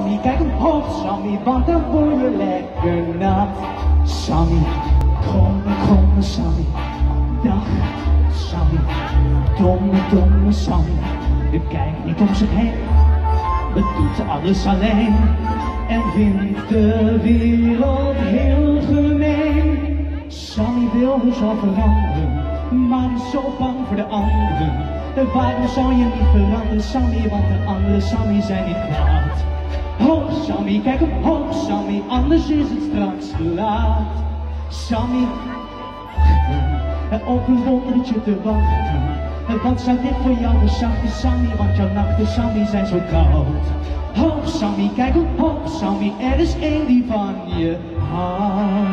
Sammy, kijk omhoog, Sammy, want dan word je lekker nat. Sammy, kom, kom, Sammy. Dag, Sammy. Domme, domme Sammy. Je kijkt niet om zich heen. Het doet alles alleen. En vindt de wereld heel gemeen. Sammy wil dus al veranderen. Maar is zo bang voor de anderen. En waarom zou je niet veranderen, Sammy? Want de andere Sammy zijn niet kwaad. Hoog Sammy, kijk omhoog Sammy, anders is het straks te laat. Sammy, en op een wondertje te wachten. En wat zou dit voor jou zachte Sammy, want jouw nachten Sammy zijn zo koud. Hoog Sammy, kijk omhoog Sammy, er is één die van je houdt.